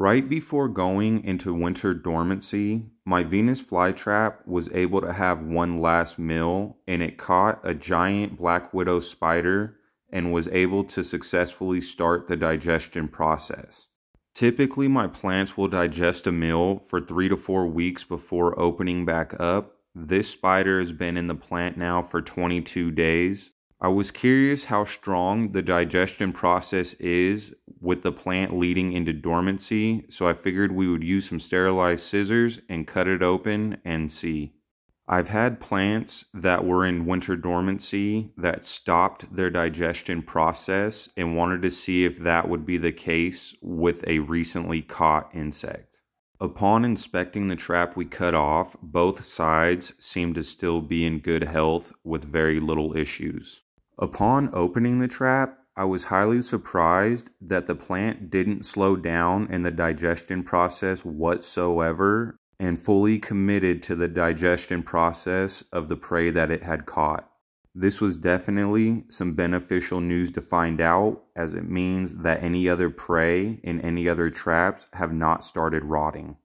Right before going into winter dormancy, my Venus flytrap was able to have one last meal and it caught a giant black widow spider and was able to successfully start the digestion process. Typically, my plants will digest a meal for three to four weeks before opening back up. This spider has been in the plant now for 22 days. I was curious how strong the digestion process is with the plant leading into dormancy, so I figured we would use some sterilized scissors and cut it open and see. I've had plants that were in winter dormancy that stopped their digestion process and wanted to see if that would be the case with a recently caught insect. Upon inspecting the trap we cut off, both sides seemed to still be in good health with very little issues. Upon opening the trap, I was highly surprised that the plant didn't slow down in the digestion process whatsoever and fully committed to the digestion process of the prey that it had caught. This was definitely some beneficial news to find out, as it means that any other prey in any other traps have not started rotting.